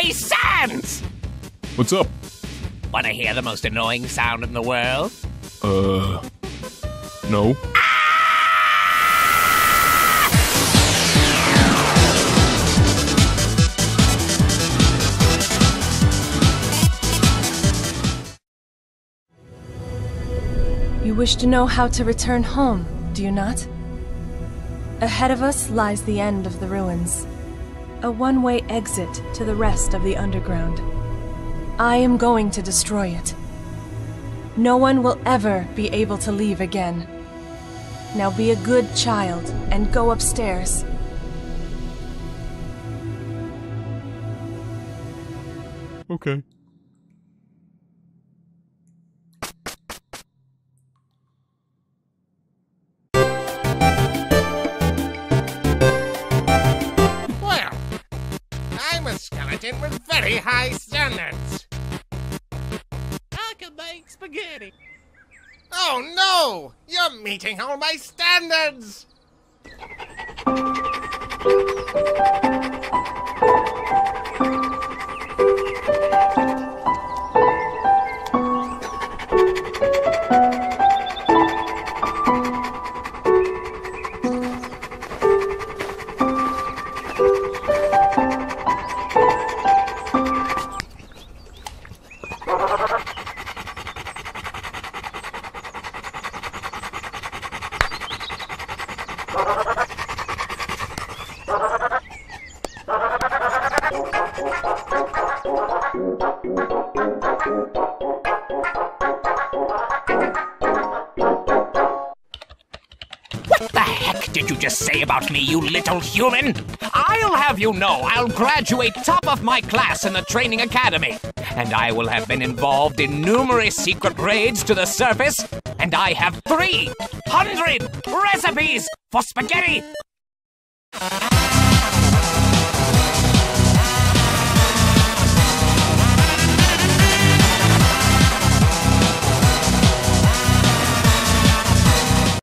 Hey, Sans! What's up? Want to hear the most annoying sound in the world? Uh. No. You wish to know how to return home, do you not? Ahead of us lies the end of the ruins, a one way exit to the rest of the underground. I am going to destroy it. No one will ever be able to leave again. Now be a good child and go upstairs. Okay. With very high standards. I can make spaghetti. Oh no! You're meeting all my standards! What the heck did you just say about me, you little human? I'll have you know I'll graduate top of my class in the training academy. And I will have been involved in numerous secret raids to the surface. And I have 300 recipes for spaghetti